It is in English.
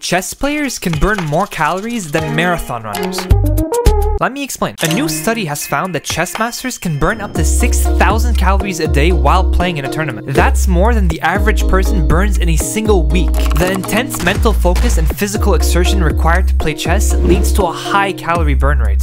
Chess players can burn more calories than marathon runners. Let me explain. A new study has found that chess masters can burn up to 6,000 calories a day while playing in a tournament. That's more than the average person burns in a single week. The intense mental focus and physical exertion required to play chess leads to a high calorie burn rate.